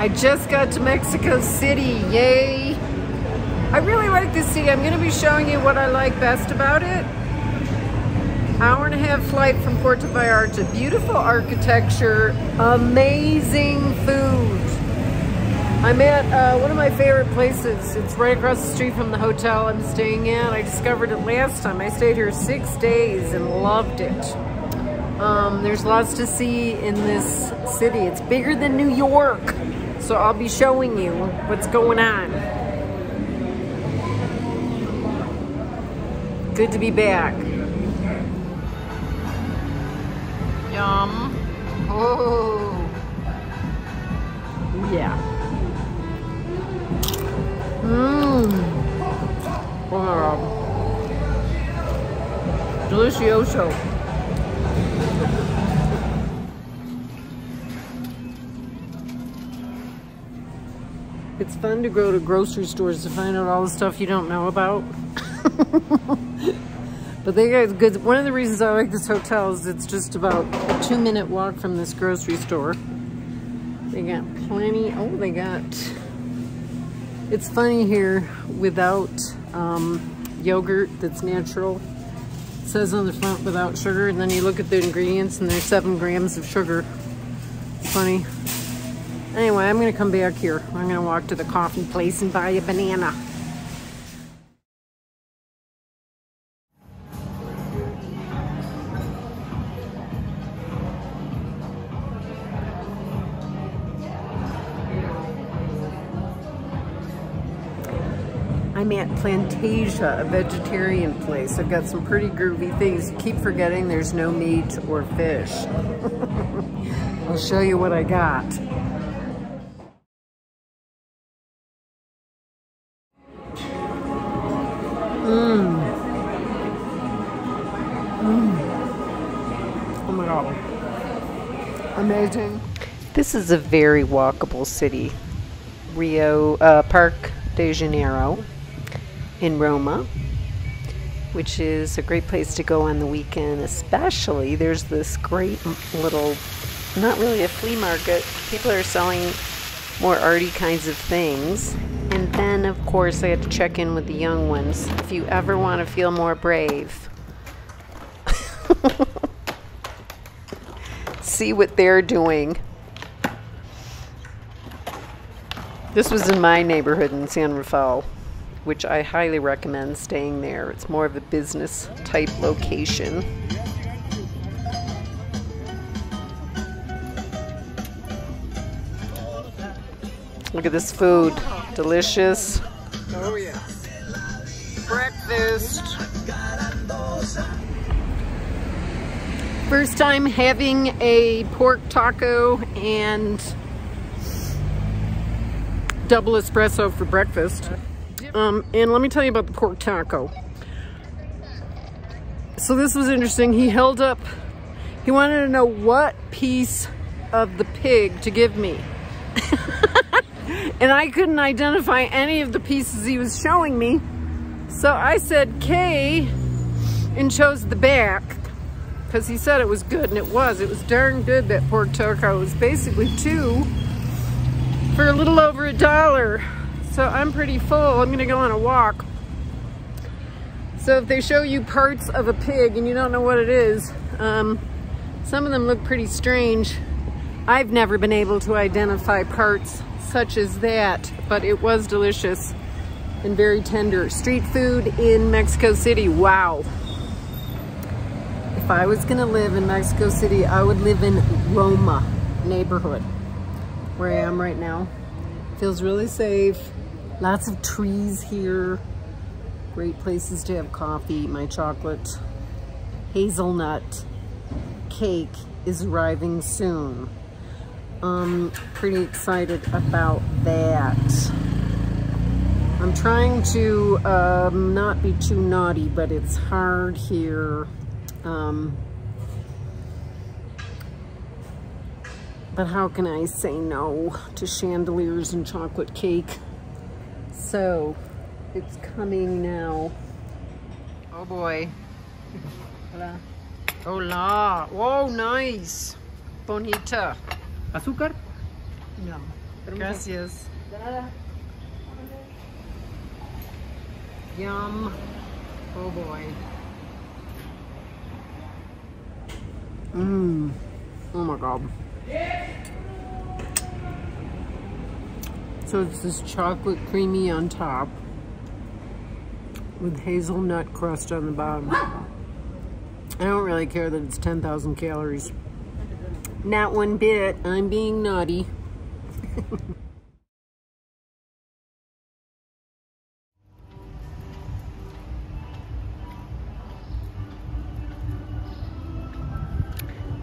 I just got to Mexico City, yay! I really like this city. I'm gonna be showing you what I like best about it. Hour and a half flight from Puerto Vallarta. Beautiful architecture, amazing food. I'm at uh, one of my favorite places. It's right across the street from the hotel I'm staying at. I discovered it last time. I stayed here six days and loved it. Um, there's lots to see in this city. It's bigger than New York. So I'll be showing you what's going on. Good to be back. Yum. Oh. Yeah. Mmm. Wow. Delicioso. It's fun to go to grocery stores to find out all the stuff you don't know about. but they got good. One of the reasons I like this hotel is it's just about a two minute walk from this grocery store. They got plenty. Oh, they got. It's funny here without um, yogurt that's natural. It says on the front without sugar, and then you look at the ingredients and there's seven grams of sugar. It's funny. Anyway, I'm gonna come back here. I'm gonna walk to the coffee place and buy a banana. I'm at Plantasia, a vegetarian place. I've got some pretty groovy things. Keep forgetting there's no meat or fish. I'll show you what I got. Mmm. Mmm. Oh my god. Amazing. This is a very walkable city. Rio uh, Park de Janeiro in Roma, which is a great place to go on the weekend, especially there's this great little, not really a flea market. People are selling more arty kinds of things. Then, of course, I had to check in with the young ones. If you ever want to feel more brave, see what they're doing. This was in my neighborhood in San Rafael, which I highly recommend staying there. It's more of a business type location. Look at this food. Delicious. Oh, yeah. Breakfast. First time having a pork taco and double espresso for breakfast. Um, and let me tell you about the pork taco. So this was interesting. He held up, he wanted to know what piece of the pig to give me. and I couldn't identify any of the pieces he was showing me. So I said K and chose the back because he said it was good and it was. It was darn good, that pork taco. It was basically two for a little over a dollar. So I'm pretty full. I'm gonna go on a walk. So if they show you parts of a pig and you don't know what it is, um, some of them look pretty strange. I've never been able to identify parts such as that, but it was delicious and very tender. Street food in Mexico City, wow. If I was gonna live in Mexico City, I would live in Roma neighborhood where I am right now. Feels really safe. Lots of trees here. Great places to have coffee, my chocolate. Hazelnut cake is arriving soon. Um, pretty excited about that. I'm trying to um, not be too naughty, but it's hard here. Um, But how can I say no to chandeliers and chocolate cake? So, it's coming now. Oh boy. Hola. Hola. Whoa, nice. Bonita. ¿Azúcar? No. Gracias. Nada. Yum. Oh boy. Mmm. Oh my god. So it's this chocolate creamy on top with hazelnut crust on the bottom. I don't really care that it's 10,000 calories. Not one bit. I'm being naughty.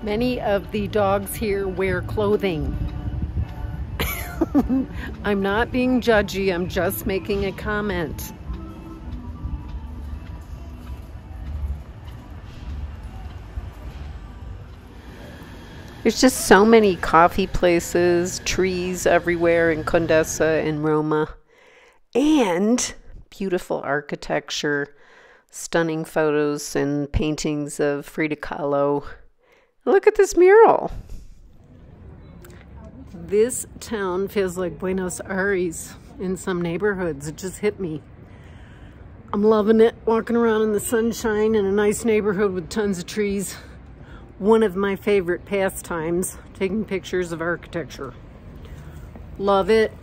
Many of the dogs here wear clothing. I'm not being judgy, I'm just making a comment. There's just so many coffee places, trees everywhere in Condesa and Roma, and beautiful architecture, stunning photos and paintings of Frida Kahlo. Look at this mural. This town feels like Buenos Aires in some neighborhoods. It just hit me. I'm loving it, walking around in the sunshine in a nice neighborhood with tons of trees one of my favorite pastimes, taking pictures of architecture. Love it.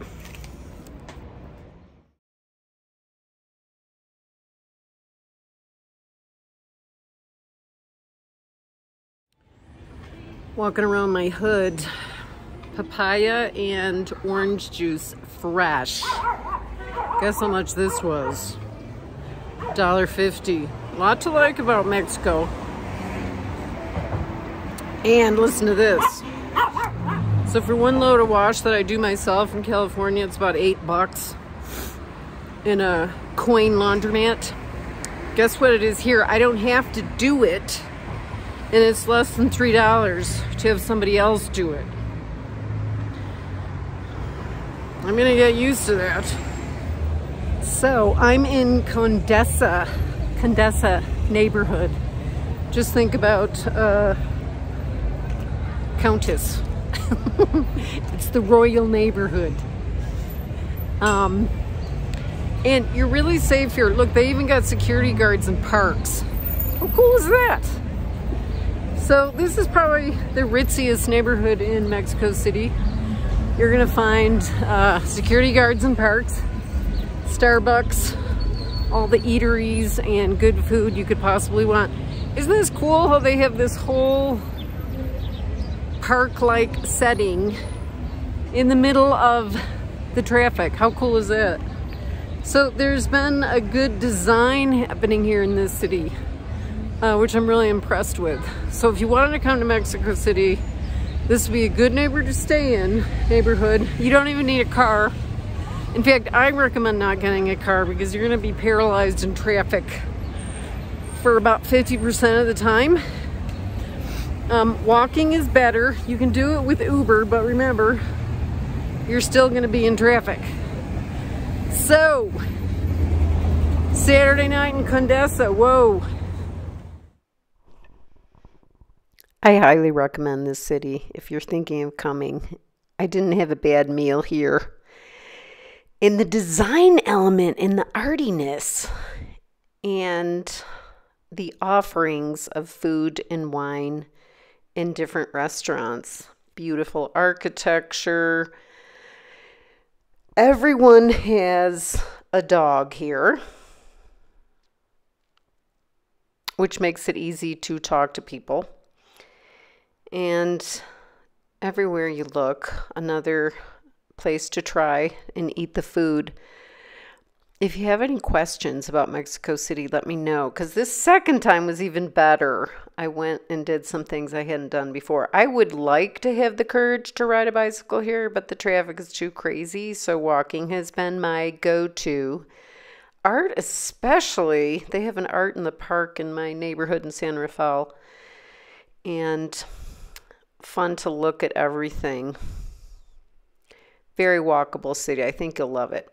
Walking around my hood, papaya and orange juice fresh. Guess how much this was? $1.50. A lot to like about Mexico. And listen to this. So for one load of wash that I do myself in California, it's about eight bucks in a coin laundromat. Guess what it is here? I don't have to do it and it's less than three dollars to have somebody else do it. I'm gonna get used to that. So I'm in Condesa, Condesa neighborhood. Just think about uh, Countess. it's the royal neighborhood. Um, and you're really safe here. Look, they even got security guards in parks. How cool is that? So this is probably the ritziest neighborhood in Mexico City. You're gonna find uh, security guards in parks, Starbucks, all the eateries and good food you could possibly want. Isn't this cool how they have this whole park-like setting in the middle of the traffic. How cool is that? So there's been a good design happening here in this city, uh, which I'm really impressed with. So if you wanted to come to Mexico City, this would be a good neighbor to stay in, neighborhood. You don't even need a car. In fact, I recommend not getting a car because you're gonna be paralyzed in traffic for about 50% of the time. Um, walking is better. You can do it with Uber, but remember, you're still going to be in traffic. So, Saturday night in Condesa, whoa. I highly recommend this city if you're thinking of coming. I didn't have a bad meal here. In the design element, in the artiness, and the offerings of food and wine in different restaurants. Beautiful architecture. Everyone has a dog here, which makes it easy to talk to people. And everywhere you look, another place to try and eat the food if you have any questions about Mexico City, let me know because this second time was even better. I went and did some things I hadn't done before. I would like to have the courage to ride a bicycle here, but the traffic is too crazy, so walking has been my go to. Art, especially, they have an art in the park in my neighborhood in San Rafael, and fun to look at everything. Very walkable city. I think you'll love it.